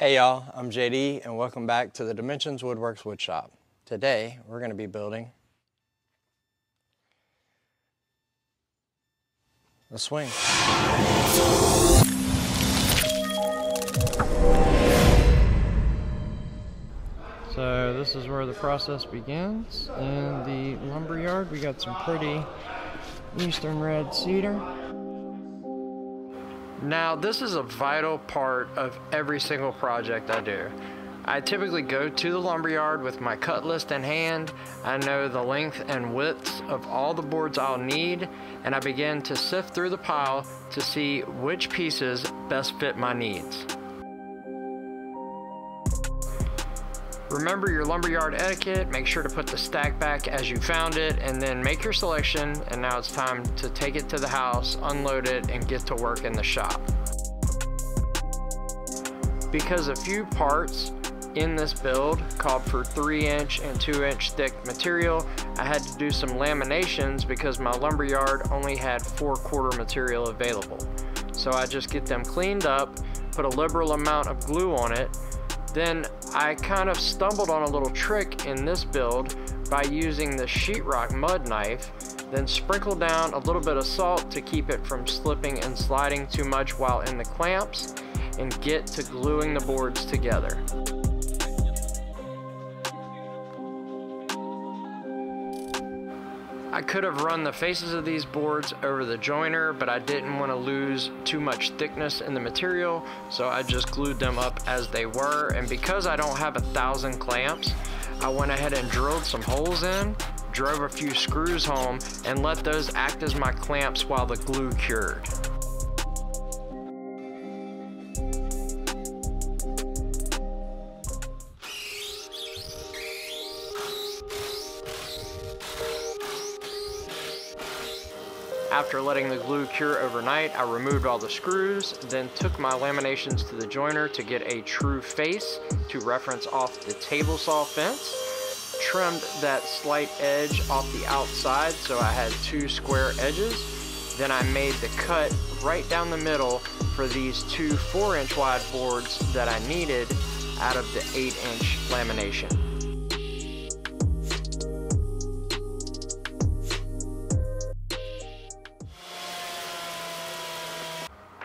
Hey y'all, I'm JD and welcome back to the Dimensions Woodworks Woodshop. Today we're going to be building a swing. So this is where the process begins. In the lumber yard we got some pretty eastern red cedar. Now, this is a vital part of every single project I do. I typically go to the lumberyard with my cut list in hand. I know the length and widths of all the boards I'll need, and I begin to sift through the pile to see which pieces best fit my needs. Remember your lumberyard etiquette, make sure to put the stack back as you found it, and then make your selection, and now it's time to take it to the house, unload it, and get to work in the shop. Because a few parts in this build called for 3 inch and 2 inch thick material, I had to do some laminations because my lumberyard only had 4 quarter material available. So I just get them cleaned up, put a liberal amount of glue on it, then I kind of stumbled on a little trick in this build by using the sheetrock mud knife, then sprinkle down a little bit of salt to keep it from slipping and sliding too much while in the clamps, and get to gluing the boards together. I could have run the faces of these boards over the joiner, but I didn't want to lose too much thickness in the material, so I just glued them up as they were. And because I don't have a thousand clamps, I went ahead and drilled some holes in, drove a few screws home, and let those act as my clamps while the glue cured. After letting the glue cure overnight, I removed all the screws, then took my laminations to the joiner to get a true face to reference off the table saw fence, trimmed that slight edge off the outside so I had two square edges, then I made the cut right down the middle for these two 4 inch wide boards that I needed out of the 8 inch lamination.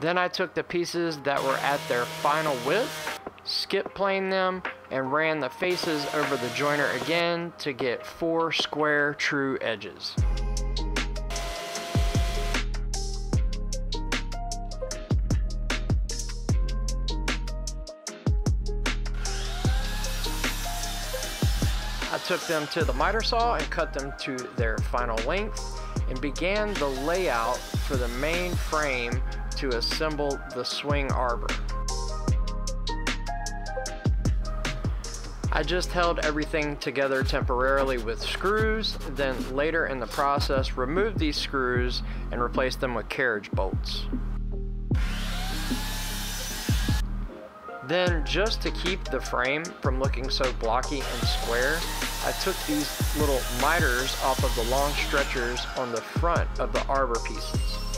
Then I took the pieces that were at their final width, skip planed them, and ran the faces over the joiner again to get four square true edges. I took them to the miter saw and cut them to their final length and began the layout for the main frame to assemble the swing arbor. I just held everything together temporarily with screws, then later in the process removed these screws and replaced them with carriage bolts. Then just to keep the frame from looking so blocky and square, I took these little miters off of the long stretchers on the front of the arbor pieces.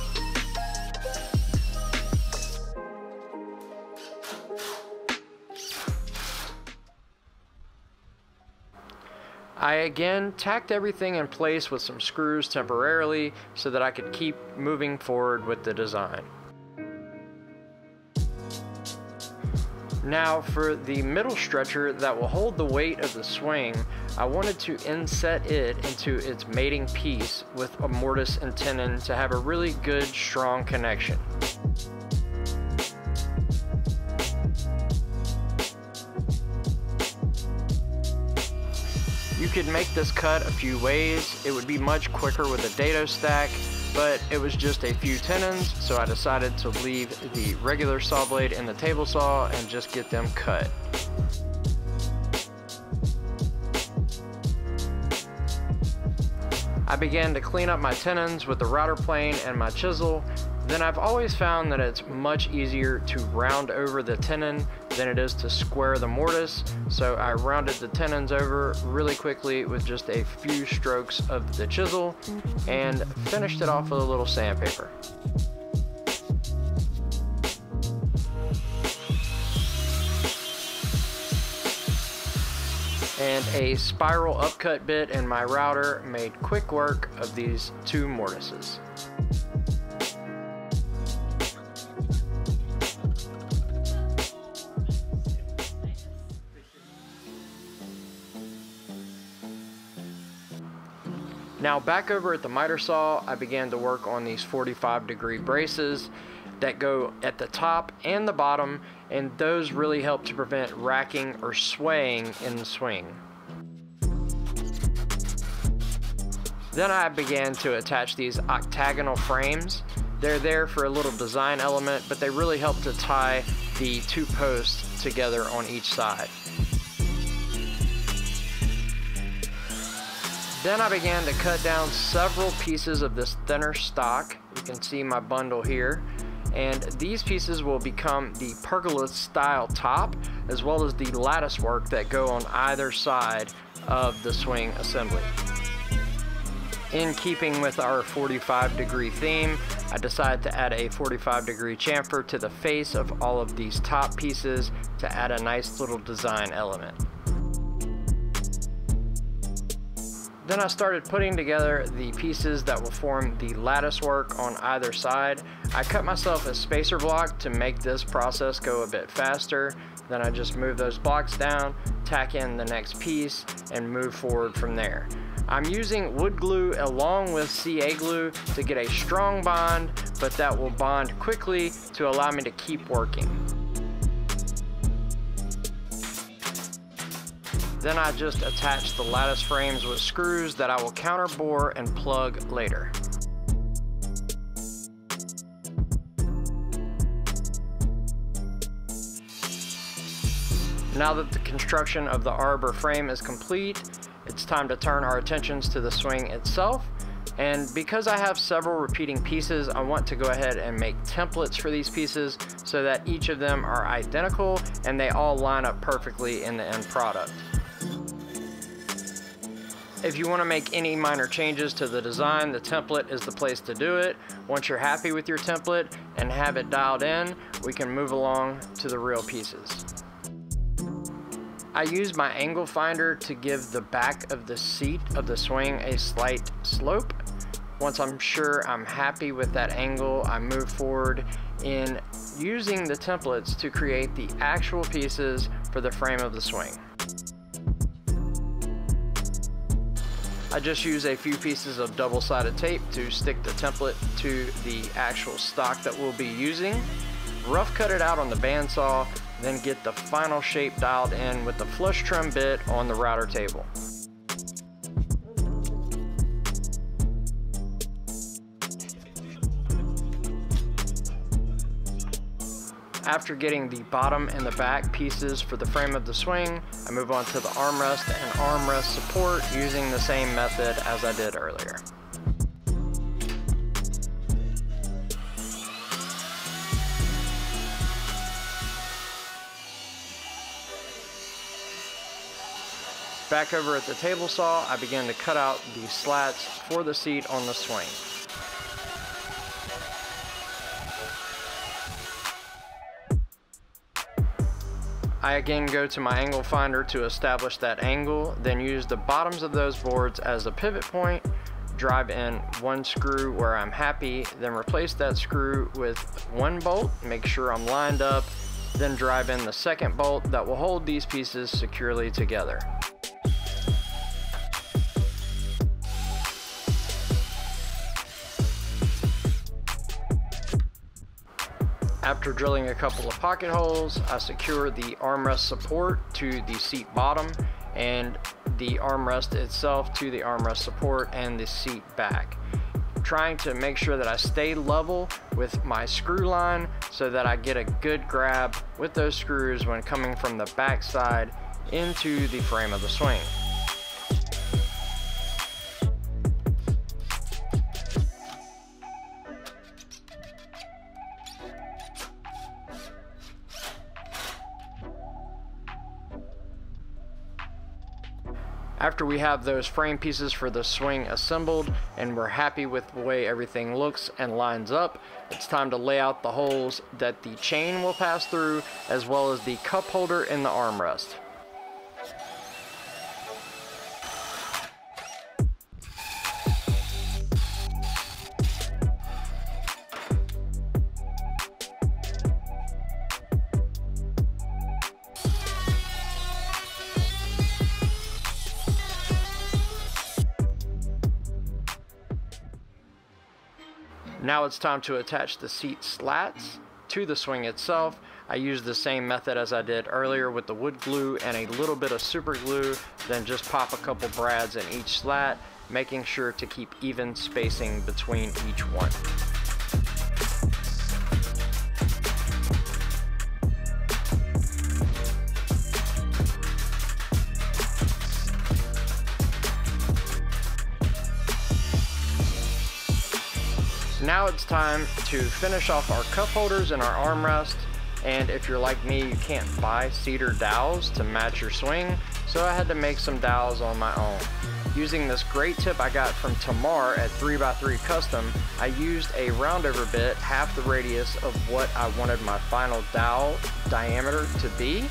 I again tacked everything in place with some screws temporarily so that I could keep moving forward with the design. Now for the middle stretcher that will hold the weight of the swing, I wanted to inset it into its mating piece with a mortise and tenon to have a really good strong connection. Could make this cut a few ways. It would be much quicker with a dado stack, but it was just a few tenons, so I decided to leave the regular saw blade in the table saw and just get them cut. I began to clean up my tenons with the router plane and my chisel then I've always found that it's much easier to round over the tenon than it is to square the mortise. So I rounded the tenons over really quickly with just a few strokes of the chisel and finished it off with a little sandpaper. and a spiral upcut bit in my router made quick work of these two mortises. Now back over at the miter saw, I began to work on these 45 degree braces that go at the top and the bottom and those really help to prevent racking or swaying in the swing. Then I began to attach these octagonal frames. They're there for a little design element, but they really help to tie the two posts together on each side. Then I began to cut down several pieces of this thinner stock. You can see my bundle here. And these pieces will become the pergola style top, as well as the lattice work that go on either side of the swing assembly. In keeping with our 45 degree theme, I decided to add a 45 degree chamfer to the face of all of these top pieces to add a nice little design element. Then I started putting together the pieces that will form the lattice work on either side. I cut myself a spacer block to make this process go a bit faster. Then I just move those blocks down, tack in the next piece, and move forward from there. I'm using wood glue along with CA glue to get a strong bond, but that will bond quickly to allow me to keep working. Then I just attach the lattice frames with screws that I will counter bore and plug later. Now that the construction of the arbor frame is complete, it's time to turn our attentions to the swing itself. And because I have several repeating pieces, I want to go ahead and make templates for these pieces so that each of them are identical and they all line up perfectly in the end product. If you want to make any minor changes to the design, the template is the place to do it. Once you're happy with your template and have it dialed in, we can move along to the real pieces. I use my angle finder to give the back of the seat of the swing a slight slope. Once I'm sure I'm happy with that angle, I move forward in using the templates to create the actual pieces for the frame of the swing. I just use a few pieces of double-sided tape to stick the template to the actual stock that we'll be using. Rough cut it out on the bandsaw, then get the final shape dialed in with the flush trim bit on the router table. After getting the bottom and the back pieces for the frame of the swing, I move on to the armrest and armrest support using the same method as I did earlier. Back over at the table saw, I began to cut out the slats for the seat on the swing. I again go to my angle finder to establish that angle, then use the bottoms of those boards as a pivot point, drive in one screw where I'm happy, then replace that screw with one bolt, make sure I'm lined up, then drive in the second bolt that will hold these pieces securely together. After drilling a couple of pocket holes, I secure the armrest support to the seat bottom and the armrest itself to the armrest support and the seat back. Trying to make sure that I stay level with my screw line so that I get a good grab with those screws when coming from the back side into the frame of the swing. After we have those frame pieces for the swing assembled and we're happy with the way everything looks and lines up, it's time to lay out the holes that the chain will pass through as well as the cup holder and the armrest. It's time to attach the seat slats to the swing itself. I use the same method as I did earlier with the wood glue and a little bit of super glue, then just pop a couple brads in each slat, making sure to keep even spacing between each one. Now it's time to finish off our cup holders and our armrest. And if you're like me, you can't buy cedar dowels to match your swing. So I had to make some dowels on my own. Using this great tip I got from Tamar at 3x3 Custom, I used a roundover bit, half the radius of what I wanted my final dowel diameter to be,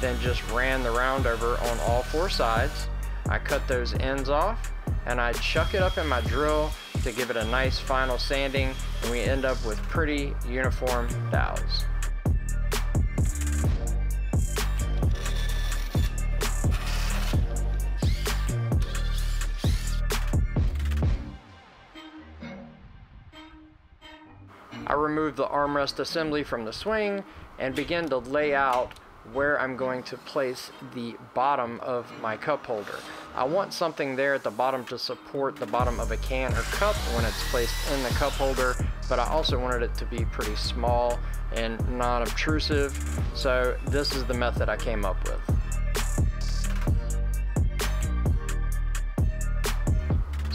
then just ran the roundover on all four sides. I cut those ends off and I chuck it up in my drill to give it a nice final sanding and we end up with pretty uniform dowels. I remove the armrest assembly from the swing and begin to lay out where I'm going to place the bottom of my cup holder. I want something there at the bottom to support the bottom of a can or cup when it's placed in the cup holder, but I also wanted it to be pretty small and non-obtrusive, so this is the method I came up with.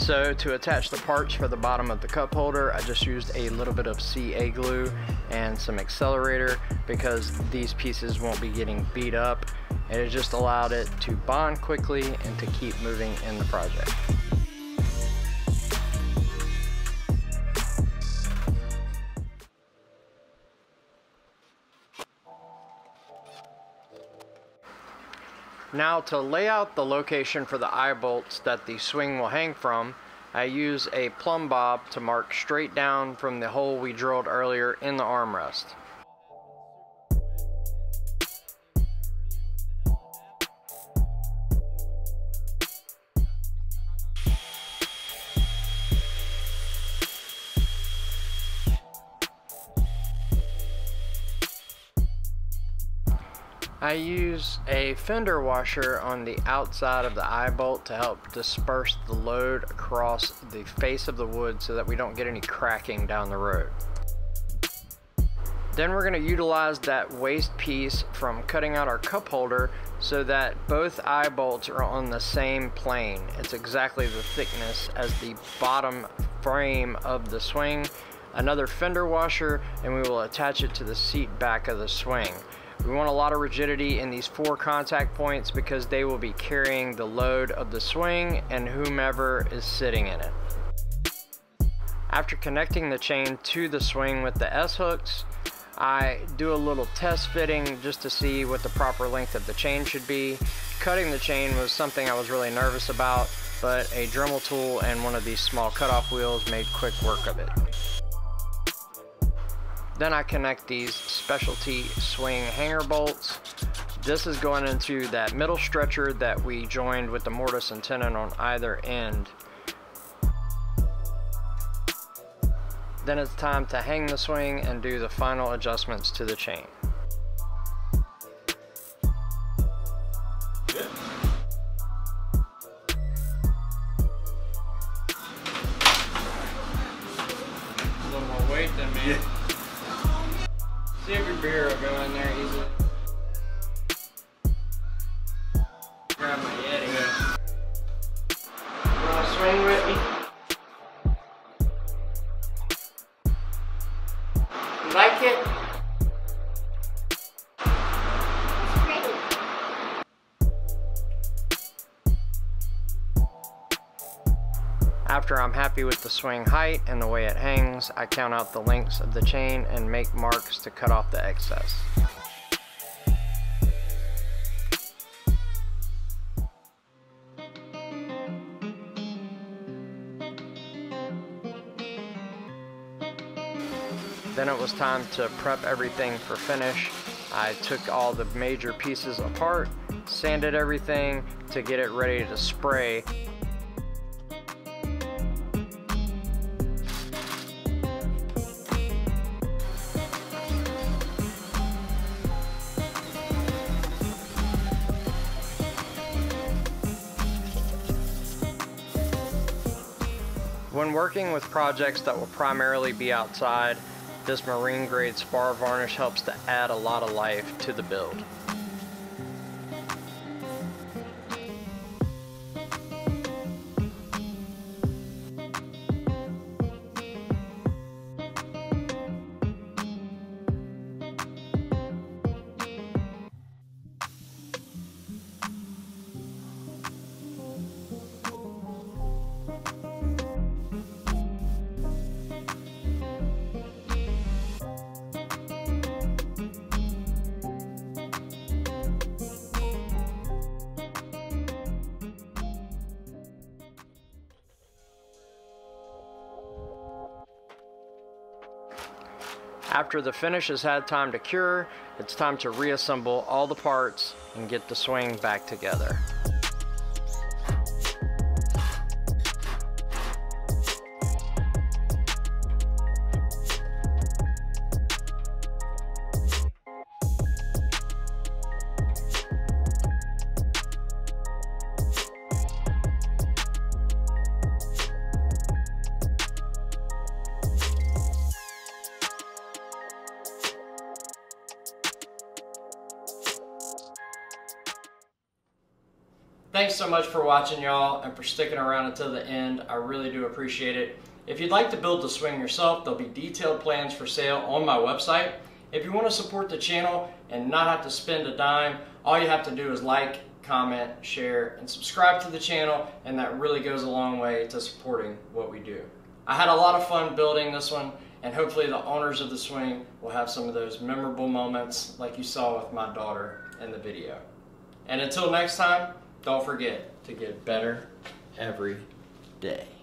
So to attach the parts for the bottom of the cup holder, I just used a little bit of CA glue and some accelerator because these pieces won't be getting beat up. And it just allowed it to bond quickly and to keep moving in the project. Now to lay out the location for the eye bolts that the swing will hang from, I use a plumb bob to mark straight down from the hole we drilled earlier in the armrest. I use a fender washer on the outside of the eye bolt to help disperse the load across the face of the wood so that we don't get any cracking down the road. Then we're going to utilize that waste piece from cutting out our cup holder so that both eye bolts are on the same plane. It's exactly the thickness as the bottom frame of the swing. Another fender washer and we will attach it to the seat back of the swing. We want a lot of rigidity in these four contact points because they will be carrying the load of the swing and whomever is sitting in it. After connecting the chain to the swing with the S-hooks, I do a little test fitting just to see what the proper length of the chain should be. Cutting the chain was something I was really nervous about, but a Dremel tool and one of these small cutoff wheels made quick work of it. Then I connect these specialty swing hanger bolts. This is going into that middle stretcher that we joined with the mortise and tenon on either end. Then it's time to hang the swing and do the final adjustments to the chain. A little more weight than me. Yeah. Your beer will go in there easily. Grab my Yeti. Wanna swing with me? Happy with the swing height and the way it hangs, I count out the lengths of the chain and make marks to cut off the excess. Then it was time to prep everything for finish. I took all the major pieces apart, sanded everything to get it ready to spray When working with projects that will primarily be outside, this marine grade spar varnish helps to add a lot of life to the build. After the finish has had time to cure, it's time to reassemble all the parts and get the swing back together. For watching y'all and for sticking around until the end. I really do appreciate it. If you'd like to build the swing yourself, there'll be detailed plans for sale on my website. If you want to support the channel and not have to spend a dime, all you have to do is like, comment, share, and subscribe to the channel, and that really goes a long way to supporting what we do. I had a lot of fun building this one, and hopefully the owners of the swing will have some of those memorable moments like you saw with my daughter in the video. And until next time, don't forget to get better every day.